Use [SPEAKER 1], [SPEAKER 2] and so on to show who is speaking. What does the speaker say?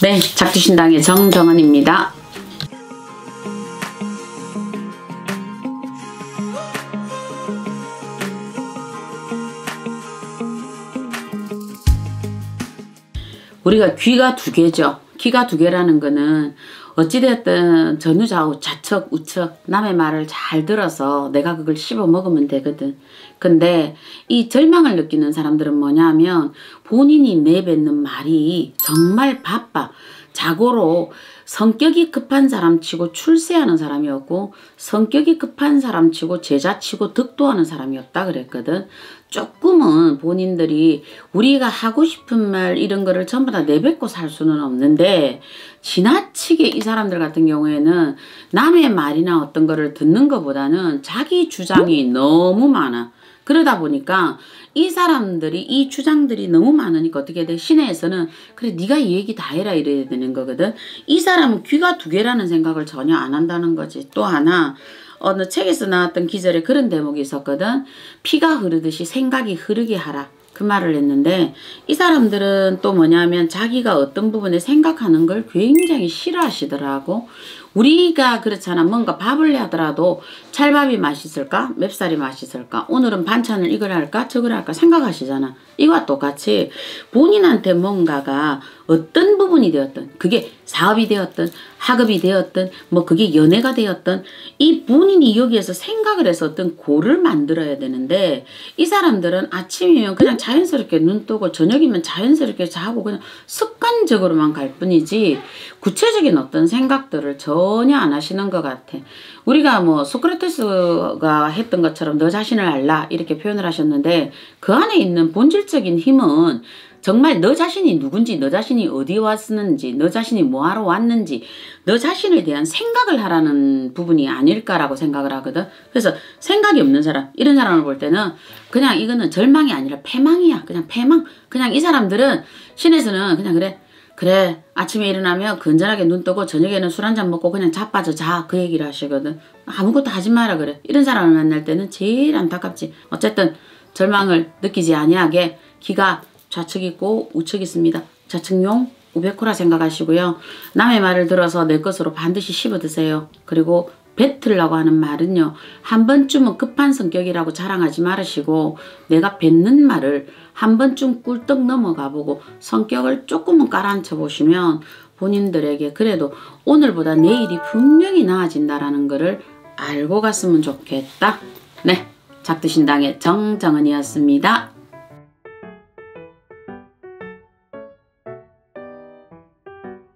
[SPEAKER 1] 네, 작두신당의 정정은입니다. 우리가 귀가 두 개죠. 귀가 두 개라는 거는 어찌됐든 전후좌우 좌측 우측 남의 말을 잘 들어서 내가 그걸 씹어 먹으면 되거든. 근데 이 절망을 느끼는 사람들은 뭐냐면 본인이 내뱉는 말이 정말 바빠. 자고로 성격이 급한 사람 치고 출세하는 사람이었고 성격이 급한 사람 치고 제자 치고 득도하는 사람이었다 그랬거든. 조금은 본인들이 우리가 하고 싶은 말 이런 거를 전부 다 내뱉고 살 수는 없는데 지나치게 이 사람들 같은 경우에는 남의 말이나 어떤 거를 듣는 것보다는 자기 주장이 너무 많아. 그러다 보니까 이 사람들이 이 주장들이 너무 많으니까 어떻게 돼? 시내에서는 그래 네가 이 얘기 다 해라 이래야 되는 거거든. 이 사람은 귀가 두 개라는 생각을 전혀 안 한다는 거지. 또 하나 어느 책에서 나왔던 기절에 그런 대목이 있었거든. 피가 흐르듯이 생각이 흐르게 하라. 그 말을 했는데 이 사람들은 또 뭐냐면 자기가 어떤 부분에 생각하는 걸 굉장히 싫어하시더라고. 우리가 그렇잖아. 뭔가 밥을 하더라도 찰밥이 맛있을까? 맵쌀이 맛있을까? 오늘은 반찬을 이걸 할까? 저걸 할까? 생각하시잖아. 이와 똑같이 본인한테 뭔가가 어떤 부분이 되었든 그게 사업이 되었든 학업이 되었든 뭐 그게 연애가 되었든 이 본인이 여기에서 생각을 해서 어떤 고를 만들어야 되는데 이 사람들은 아침이면 그냥 자연스럽게 눈 뜨고 저녁이면 자연스럽게 자고 그냥 습관적으로만 갈 뿐이지 구체적인 어떤 생각들을 전혀 안 하시는 것 같아. 우리가 뭐 소크라테스가 했던 것처럼 너 자신을 알라 이렇게 표현을 하셨는데 그 안에 있는 본질적인 힘은 정말 너 자신이 누군지, 너 자신이 어디 왔는지, 너 자신이 뭐하러 왔는지, 너 자신에 대한 생각을 하라는 부분이 아닐까라고 생각을 하거든. 그래서 생각이 없는 사람, 이런 사람을 볼 때는 그냥 이거는 절망이 아니라 패망이야. 그냥 패망. 그냥 이 사람들은 신에서는 그냥 그래. 그래 아침에 일어나면 건전하게 눈 뜨고 저녁에는 술 한잔 먹고 그냥 자빠져 자 그 얘기를 하시거든. 아무것도 하지 마라 그래. 이런 사람을 만날 때는 제일 안타깝지. 어쨌든 절망을 느끼지 아니하게 기가 좌측 있고 우측 있습니다. 좌측용 우베코라 생각하시고요. 남의 말을 들어서 내 것으로 반드시 씹어 드세요. 그리고 뱉으려고 하는 말은요. 한 번쯤은 급한 성격이라고 자랑하지 말으시고 내가 뱉는 말을 한 번쯤 꿀떡 넘어가 보고 성격을 조금은 깔아앉혀 보시면 본인들에게 그래도 오늘보다 내일이 분명히 나아진다라는 것을 알고 갔으면 좋겠다. 네. 작두신당의 정정은이었습니다.